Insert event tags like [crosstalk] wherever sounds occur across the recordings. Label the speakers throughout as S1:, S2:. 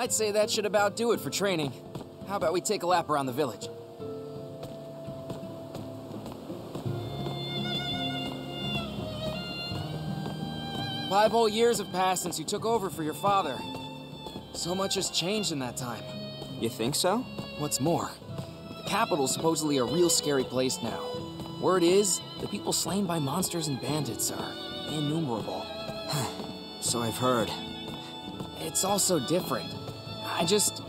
S1: I'd say that should about do it for training. How about we take a lap around the village? Five whole years have passed since you took over for your father. So much has changed in that time.
S2: You think so?
S1: What's more, the capital's supposedly a real scary place now. Word is, the people slain by monsters and bandits are innumerable. [sighs]
S2: So I've heard.
S1: It's all so different. I just...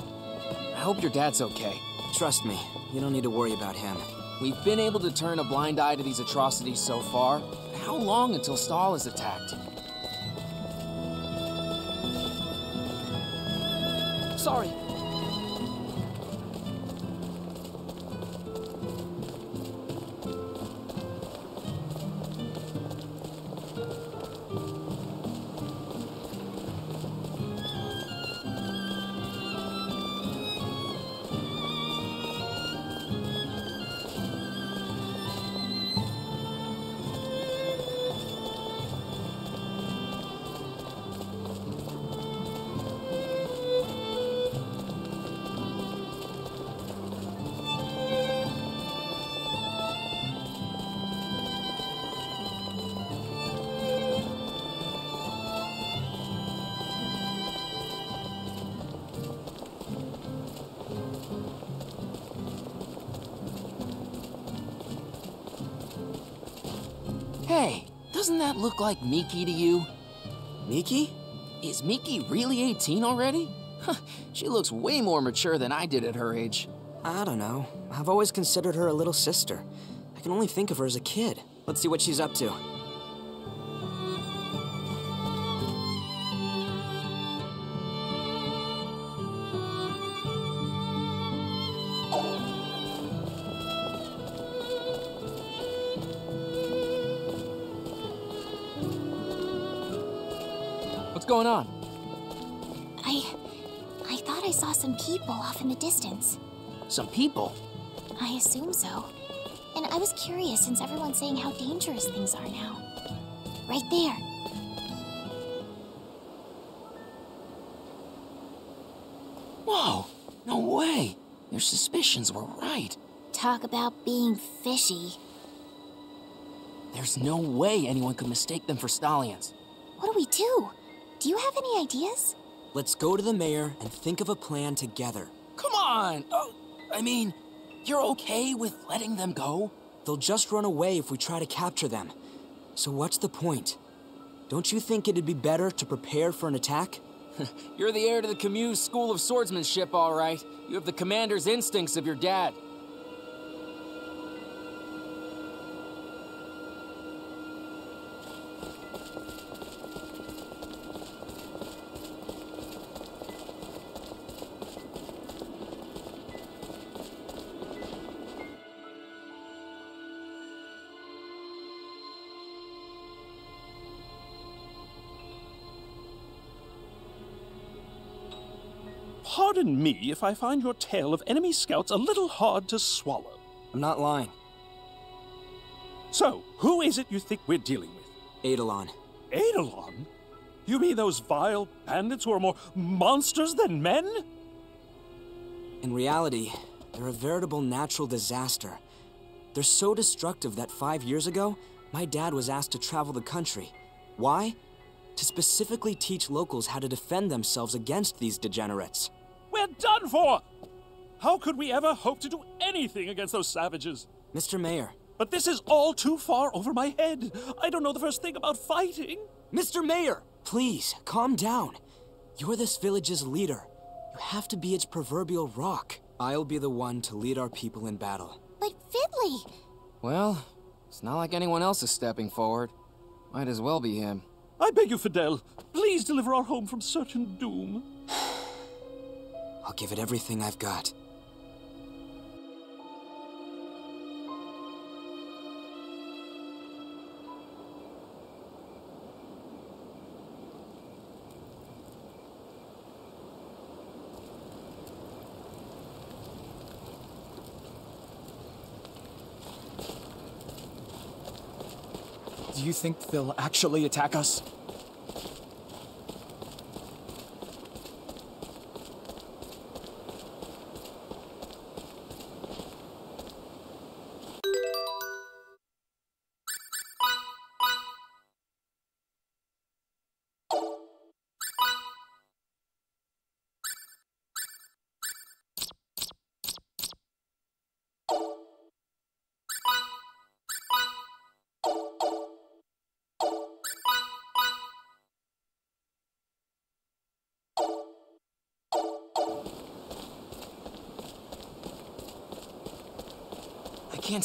S1: I hope your dad's okay.
S2: Trust me, you don't need to worry about him.
S1: We've been able to turn a blind eye to these atrocities so far. How long until Sthal is attacked? Sorry. Look like Miki to you?
S2: Miki?
S1: Is Miki really 18 already? Huh, she looks way more mature than I did at her age.
S2: I don't know. I've always considered her a little sister. I can only think of her as a kid. Let's see what she's up to.
S3: I saw some people off in the distance.
S1: Some people?
S3: I assume so. And I was curious since everyone's saying how dangerous things are now. Right there.
S1: Whoa, no way. Your suspicions were right.
S3: Talk about being fishy.
S1: There's no way anyone could mistake them for stallions.
S3: What do we do? Do you have any ideas?
S2: Let's go to the mayor and think of a plan together.
S1: Come on! Oh, I mean, you're okay with letting them go?
S2: They'll just run away if we try to capture them. So what's the point? Don't you think it'd be better to prepare for an attack? [laughs]
S1: You're the heir to the Camuze School of Swordsmanship, all right. You have the commander's instincts of your dad.
S4: Me if I find your tale of enemy scouts a little hard to swallow.
S2: I'm not lying.
S4: So, who is it you think we're dealing with?
S2: Eidolon.
S4: Eidolon? You mean those vile bandits who are more monsters than men?
S2: In reality, they're a veritable natural disaster. They're so destructive that five years ago, my dad was asked to travel the country. Why? To specifically teach locals how to defend themselves against these degenerates.
S4: We're done for! How could we ever hope to do anything against those savages?
S2: Mr. Mayor.
S4: But this is all too far over my head. I don't know the first thing about fighting.
S2: Mr. Mayor! Please, calm down. You're this village's leader. You have to be its proverbial rock. I'll be the one to lead our people in battle.
S3: But Fidel!
S1: Well, it's not like anyone else is stepping forward. Might as well be him.
S4: I beg you, Fidel, please deliver our home from certain doom.
S2: I'll give it everything I've got.
S5: Do you think they'll actually attack us?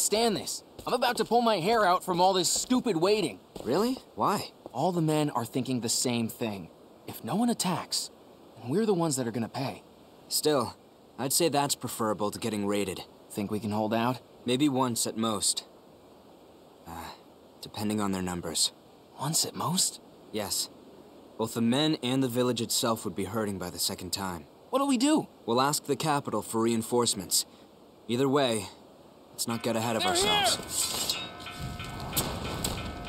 S1: Stand this. I'm about to pull my hair out from all this stupid waiting.
S2: Really? Why?
S1: All the men are thinking the same thing. If no one attacks, then we're the ones that are gonna pay.
S2: Still, I'd say that's preferable to getting raided.
S1: Think we can hold out?
S2: Maybe once at most. Uh, depending on their numbers.
S1: Once at most?
S2: Yes. Both the men and the village itself would be hurting by the second time.
S1: What'll we do?
S2: We'll ask the capital for reinforcements. Either way, let's not get ahead of ourselves.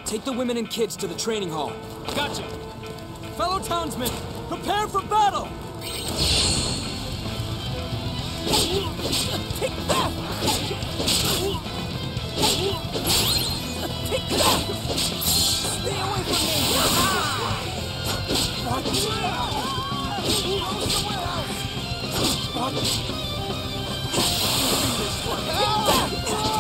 S2: Take the women and kids to the training hall.
S1: Gotcha!
S2: Fellow townsmen, prepare for battle!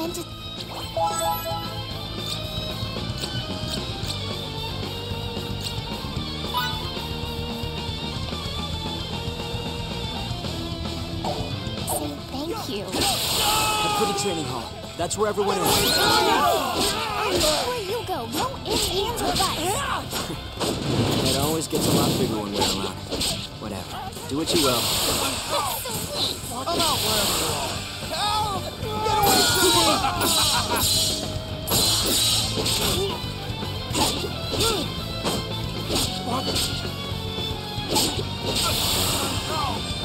S3: meant to. Say thank you.
S2: Head for the training hall. That's where everyone is.
S3: Where you go, no ifs, ands, or buts. [laughs]
S2: It always gets a lot bigger when we're around. Whatever. Do what you will.
S1: I'll [laughs]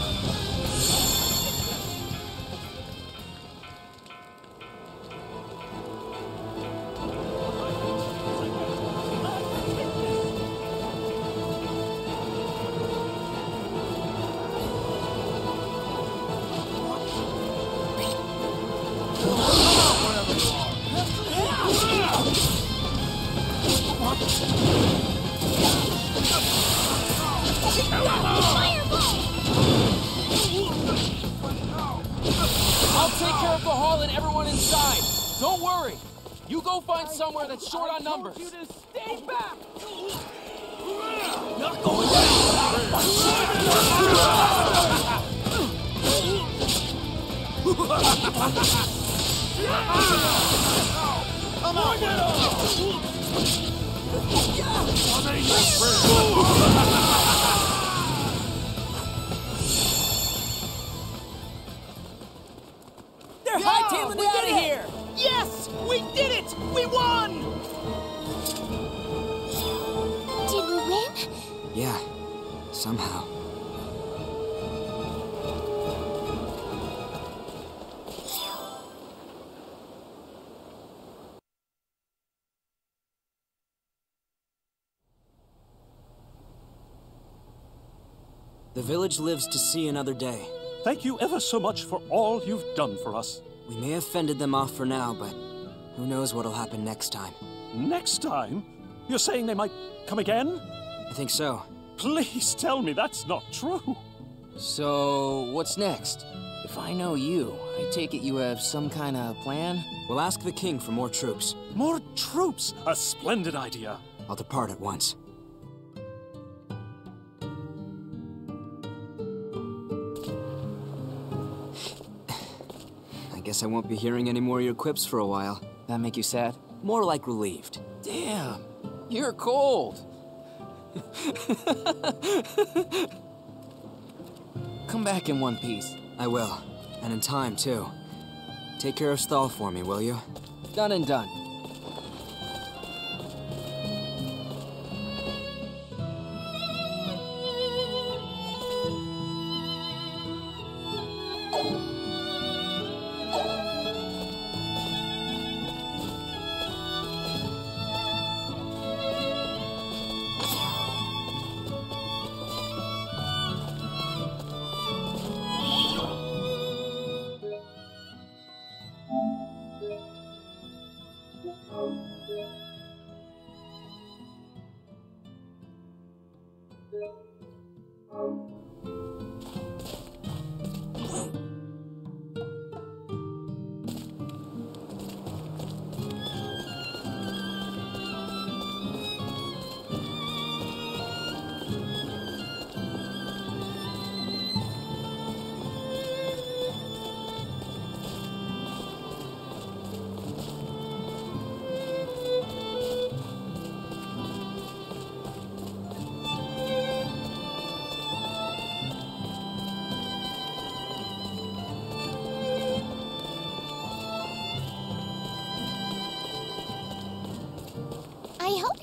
S1: The
S2: village lives to see another day.
S4: Thank you ever so much for all you've done for us.
S2: We may have fended them off for now, but who knows what'll happen next time.
S4: Next time, you're saying they might come again?
S2: I think so.
S4: Please tell me that's not true.
S1: So, what's next? If I know you, I take it you have some kind of plan?
S2: We'll ask the king for more troops.
S4: More troops! A splendid idea.
S2: I'll depart at once. Guess I won't be hearing any more of your quips for a while.
S1: That make you sad?
S2: More like relieved.
S1: Damn, you're cold. [laughs] Come back in one piece.
S2: I will. And in time, too. Take care of Sthal for me, will you?
S1: Done and done.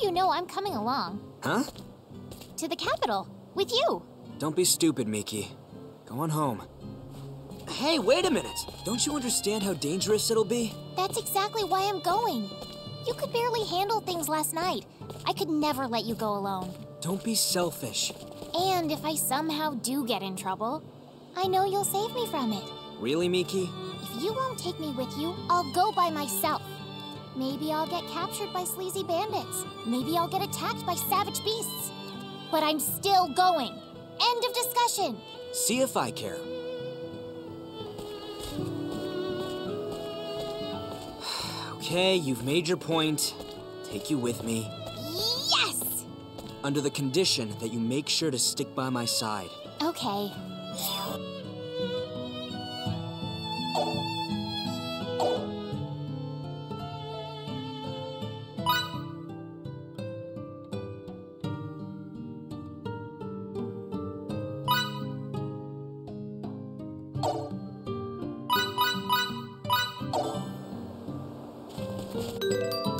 S3: You know I'm coming along.
S2: Huh?
S3: To the capital. With you.
S2: Don't be stupid, Miki. Go on home. Hey, wait a minute! Don't you understand how dangerous it'll be?
S3: That's exactly why I'm going. You could barely handle things last night. I could never let you go alone.
S2: Don't be selfish.
S3: And if I somehow do get in trouble, I know you'll save me from it.
S2: Really, Miki?
S3: If you won't take me with you, I'll go by myself. Maybe I'll get captured by sleazy bandits. Maybe I'll get attacked by savage beasts. But I'm still going. End of discussion.
S2: See if I care. [sighs] okay, you've made your point. Take you with me.
S3: Yes!
S2: Under the condition that you make sure to stick by my side.
S3: Okay.
S1: Música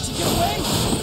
S1: let you get away?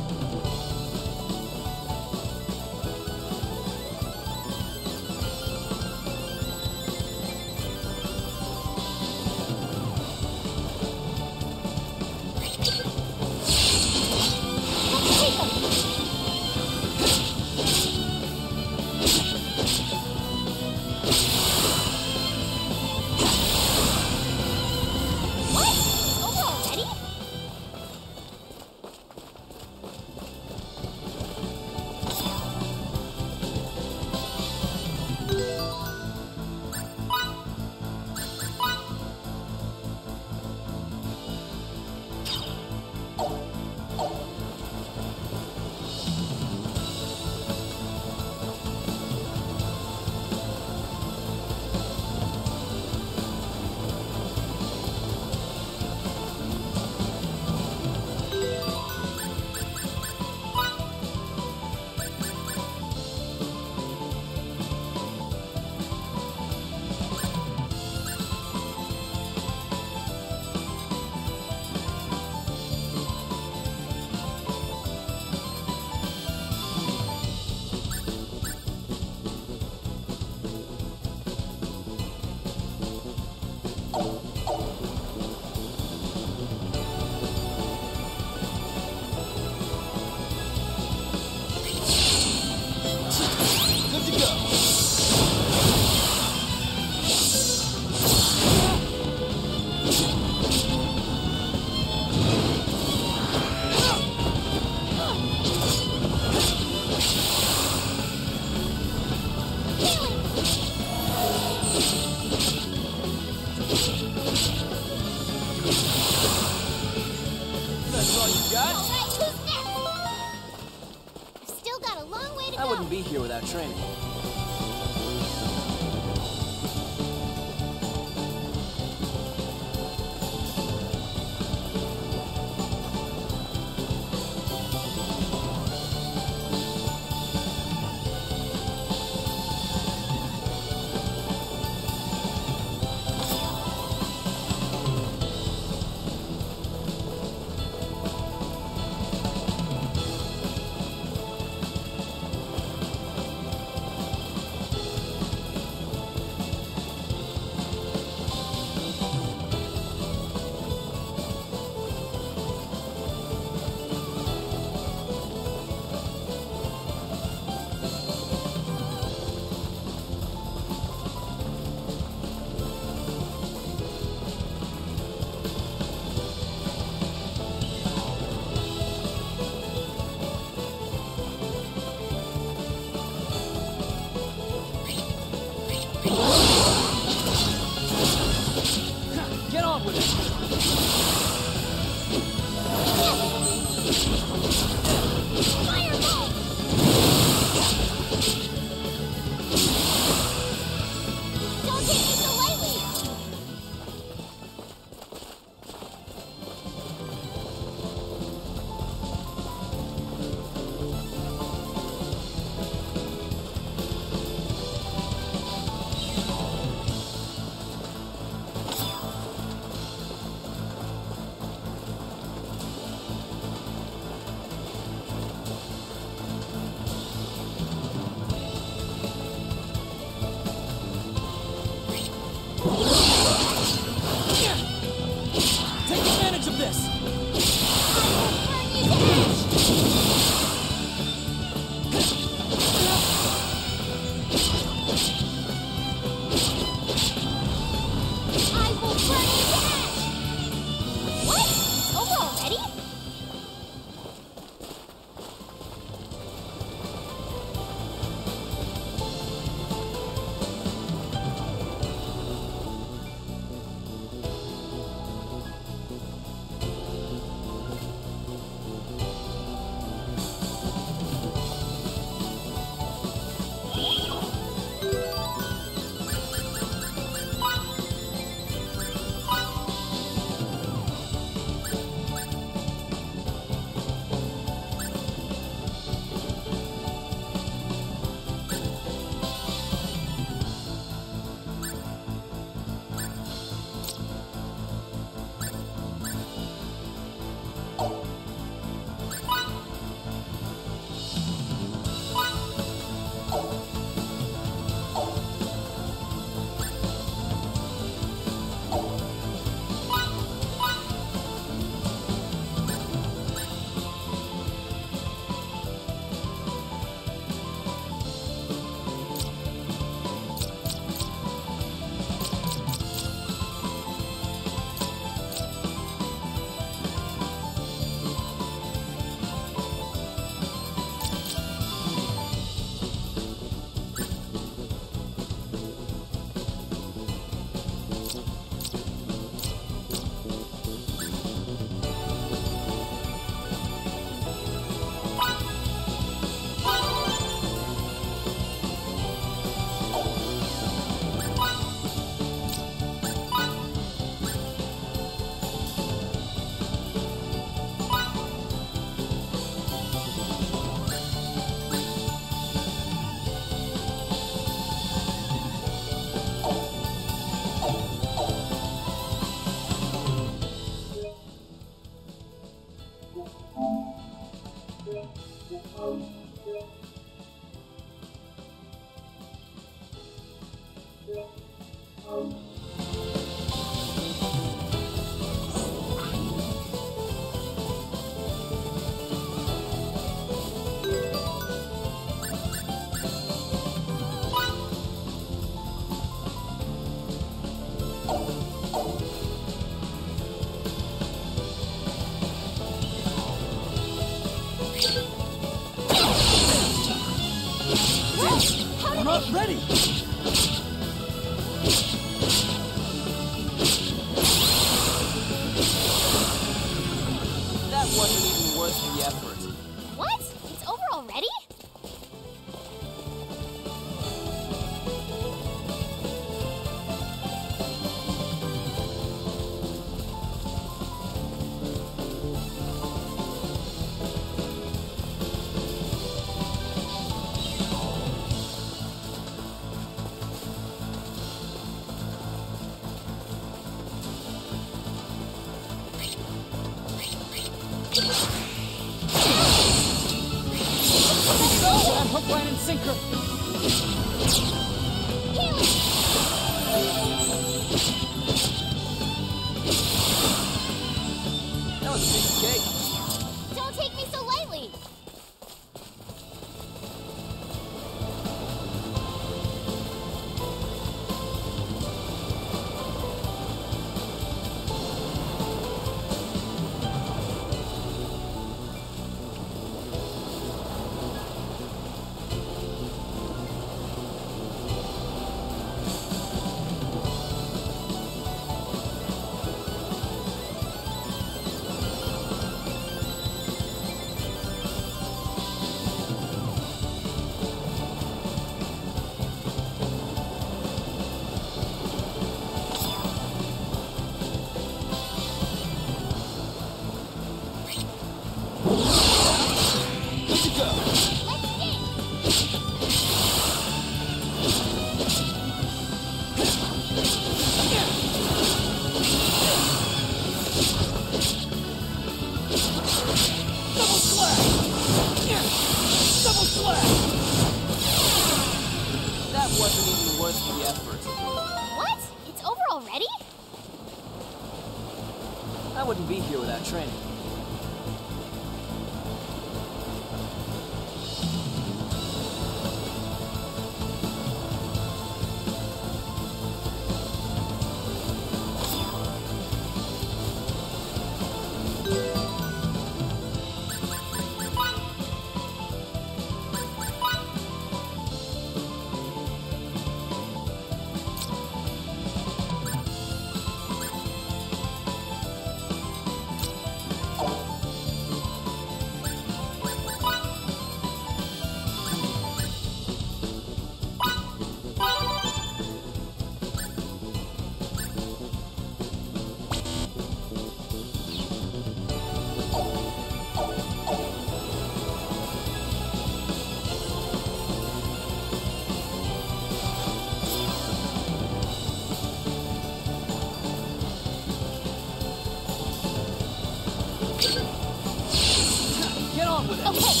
S3: Okay.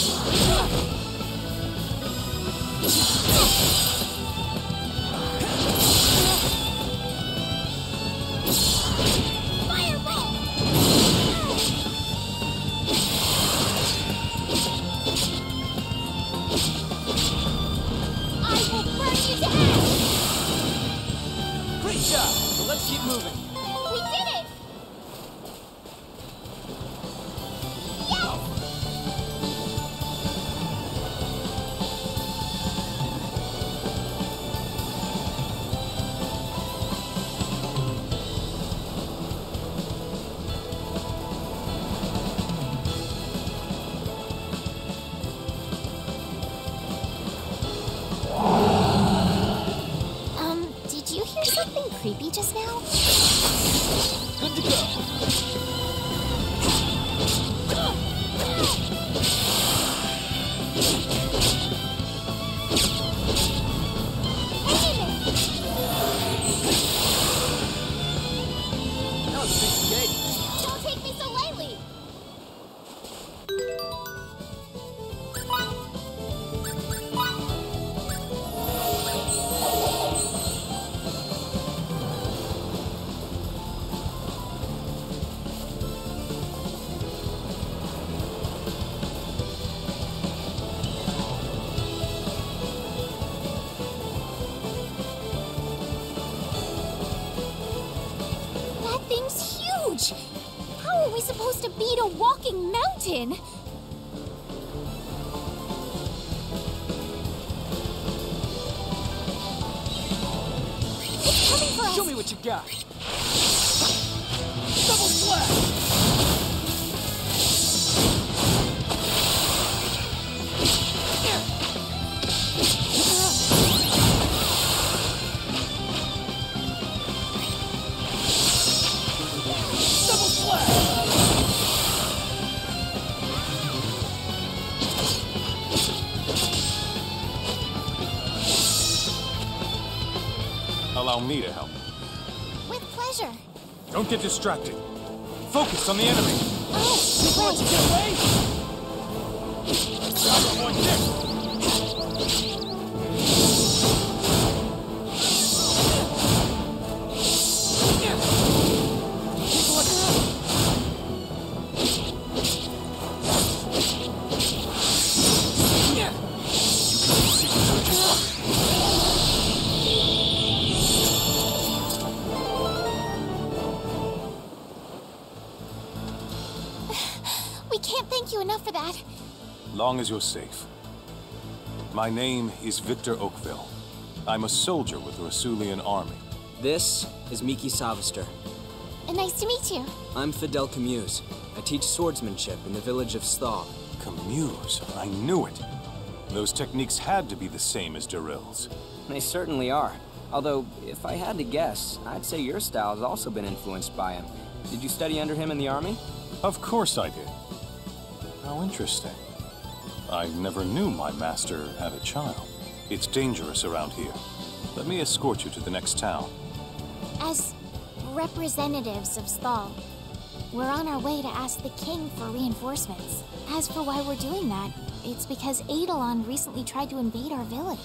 S3: supposed to beat a walking mountain? It's coming for us!
S1: Show me what you got!
S6: Don't get distracted. Focus on the enemy.
S3: Oh,
S4: you away?
S6: Long as you're safe. My name is Victor Oakville. I'm a soldier with the Resulian army.
S2: This is Miki
S3: Sauvester. Nice to meet you.
S2: I'm Fidel Camuze. I teach swordsmanship in the village of Sthal.
S6: Camuze, I knew it. Those techniques had to be the same as Daril's.
S2: They certainly are. Although, if I had to guess, I'd say your style has also been influenced by him. Did you study under him in the army?
S6: Of course I did. How interesting. I never knew my master had a child. It's dangerous around here. Let me escort you to the next town.
S3: As representatives of Sthal, we're on our way to ask the king for reinforcements. As for why we're doing that, it's because Eidolon recently tried to invade our village.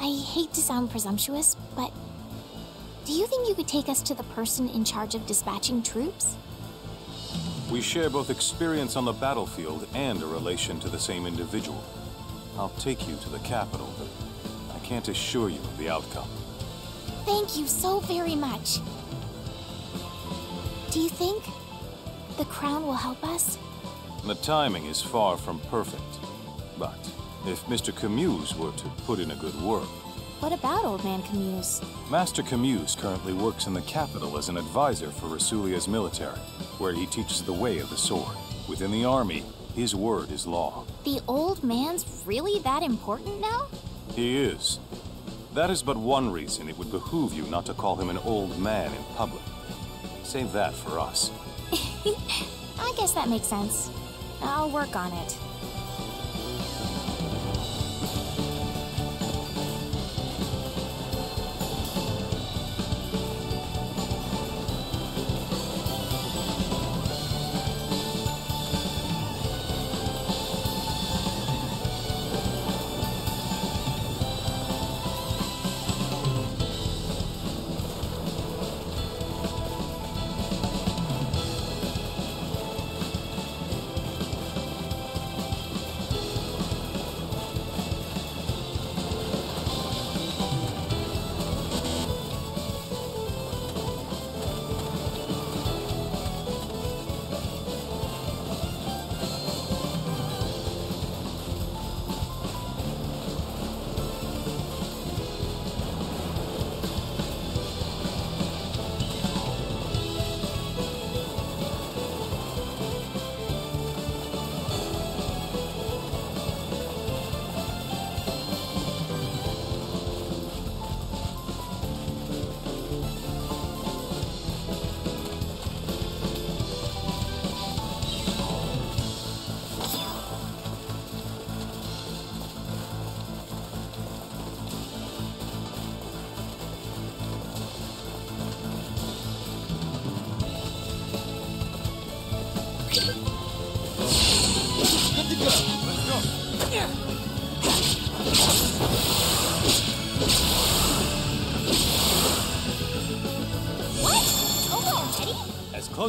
S3: I hate to sound presumptuous, but do you think you could take us to the person in charge of dispatching troops?
S6: We share both experience on the battlefield and a relation to the same individual. I'll take you to the capital, but I can't assure you of the outcome.
S3: Thank you so very much. Do you think the crown will help us?
S6: The timing is far from perfect. But if Mr. Camuze were to put in a good word,
S3: What about Old Man Camuze?
S6: Master Camuze currently works in the capital as an advisor for Resulia's military, where he teaches the way of the sword. Within the army, his word is law.
S3: The old man's really that important now?
S6: He is. That is but one reason it would behoove you not to call him an old man in public. Save that for us. [laughs]
S3: I guess that makes sense. I'll work on it.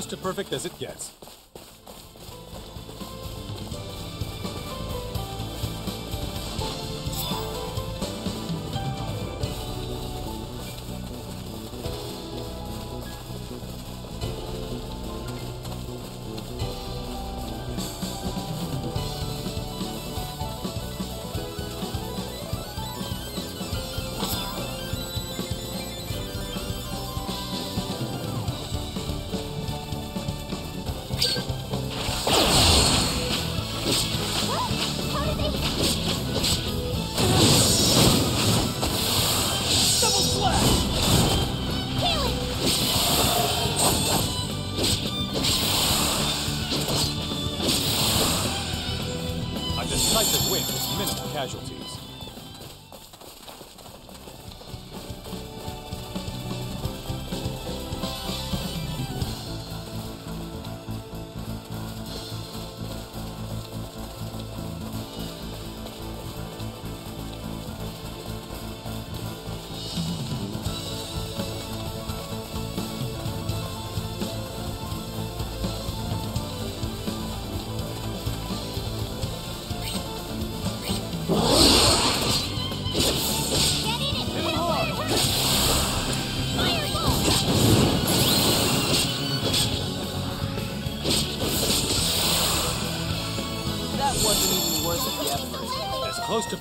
S4: Close to perfect as it gets.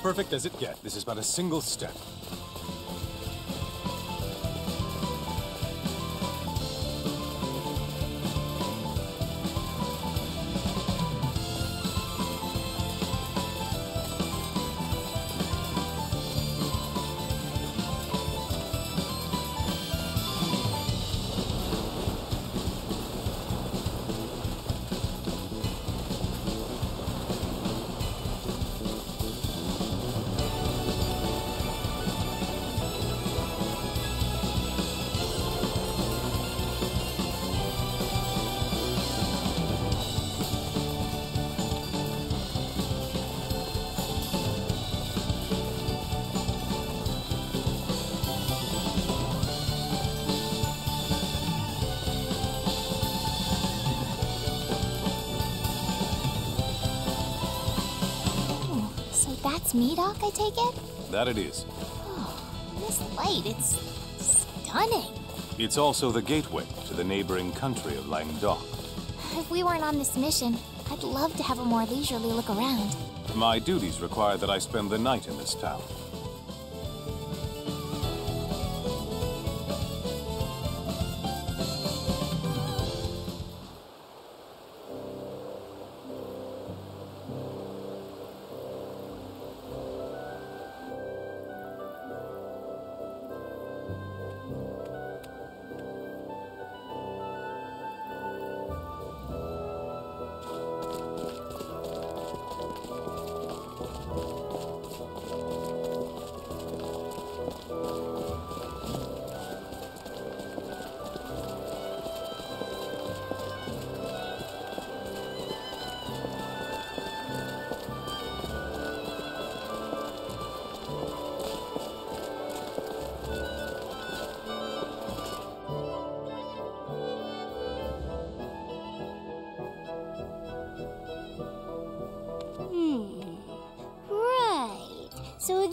S6: Perfect as it gets. This is but a single step.
S7: Me, Doc, I take it?
S6: That it is.
S7: Oh, this light, it's stunning.
S6: It's also the gateway to the neighboring country of Langdok. [laughs]
S7: If we weren't on this mission, I'd love to have a more leisurely look around.
S6: My duties require that I spend the night in this town.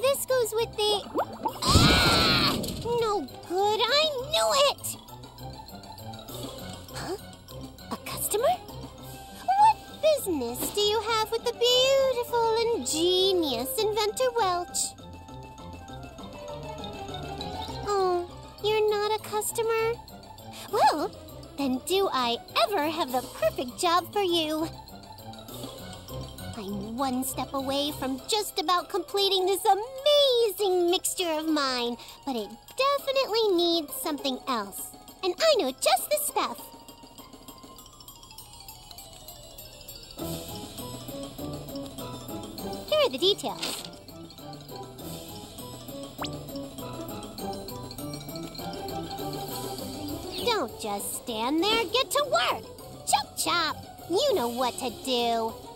S7: This goes with the. Ah! No good. I knew it. Huh? A customer? What business do you have with the beautiful and genius inventor Welch? Oh, you're not a customer? Well, then do I ever have the perfect job for you? One step away from just about completing this amazing mixture of mine, but it definitely needs something else. And I know just the stuff. Here are the details. Don't just stand there, get to work! Chop chop! You know what to do.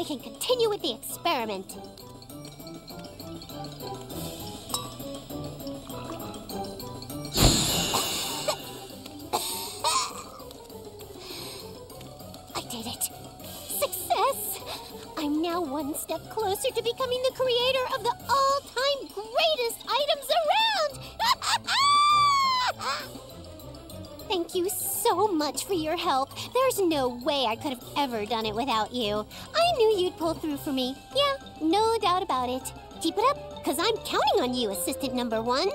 S7: I can continue with the experiment. I did it! Success! I'm now one step closer to becoming the creator of the all-time greatest items around! [laughs] Thank you so much for your help. There's no way I could have ever done it without you. I knew you'd pull through for me. Yeah, no doubt about it. Keep it up, because I'm counting on you, assistant number one.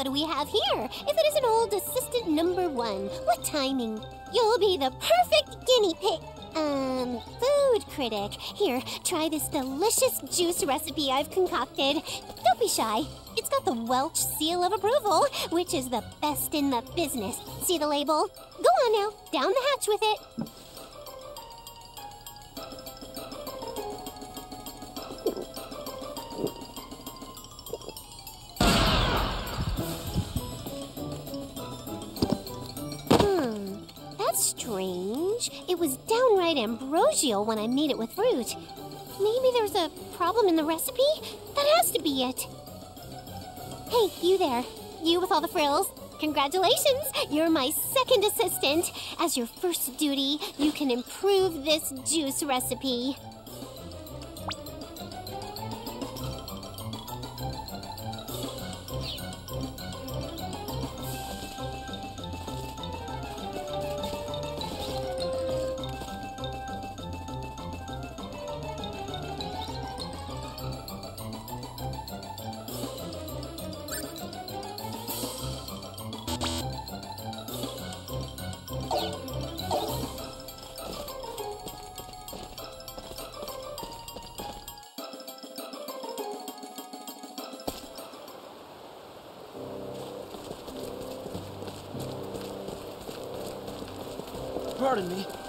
S7: What do we have here? If it isn't old assistant number one, what timing? You'll be the perfect guinea pig. Um, food critic. Here, try this delicious juice recipe I've concocted. Don't be shy. It's got the Welch seal of approval, which is the best in the business. See the label? Go on now, down the hatch with it. Ambrosial when I made it with fruit. Maybe there's a problem in the recipe? That has to be it. Hey, you there. You with all the frills. Congratulations! You're my second assistant. As your first duty, you can improve this juice recipe.
S2: Pardon me.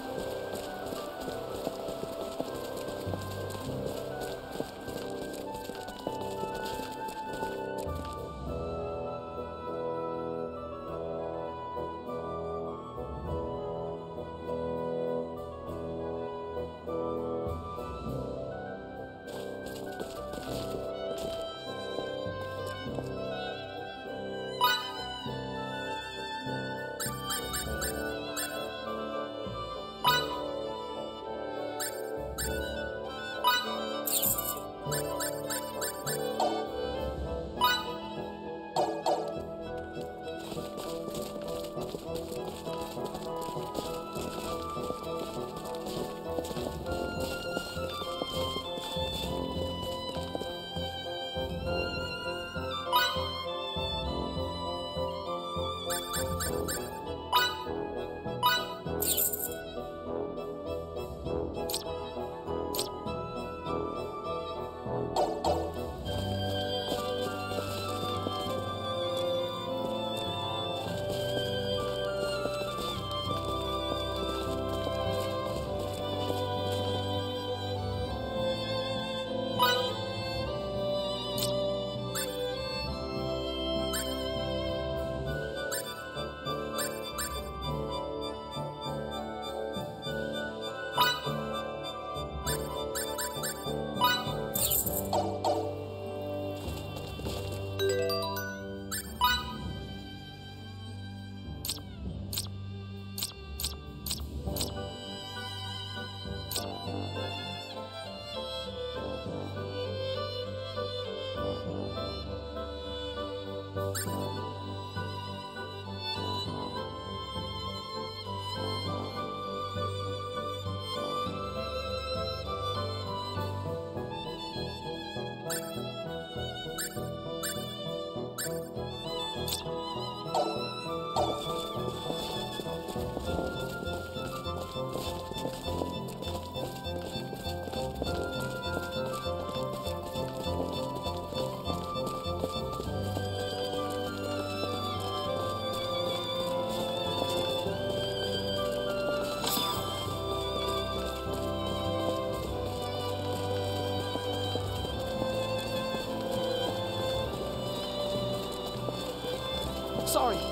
S1: Sorry.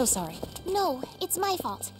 S3: So sorry. No, it's my fault.